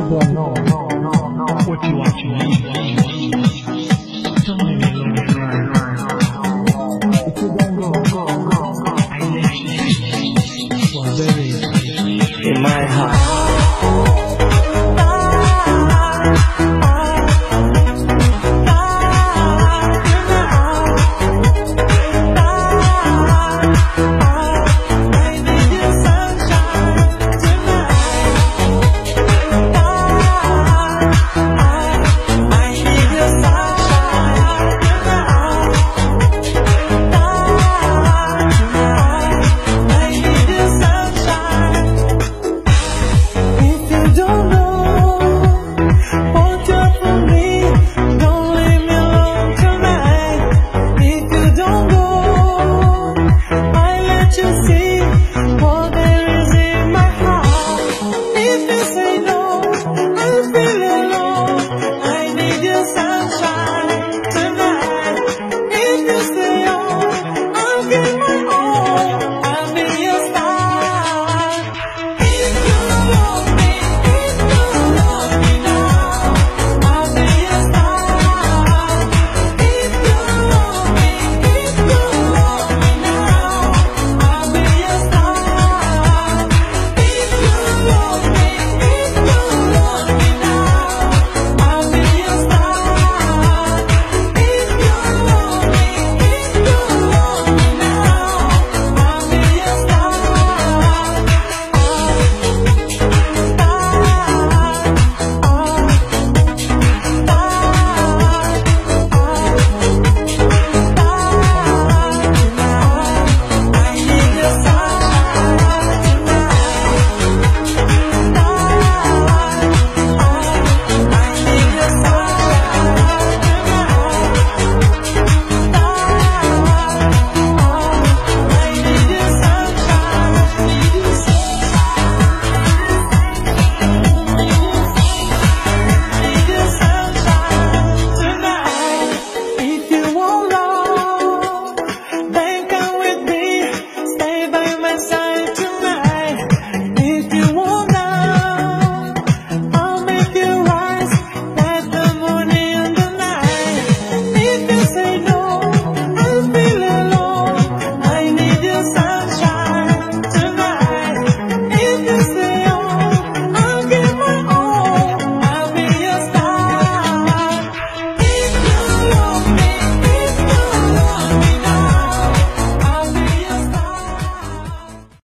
you don't know what you actually need. no.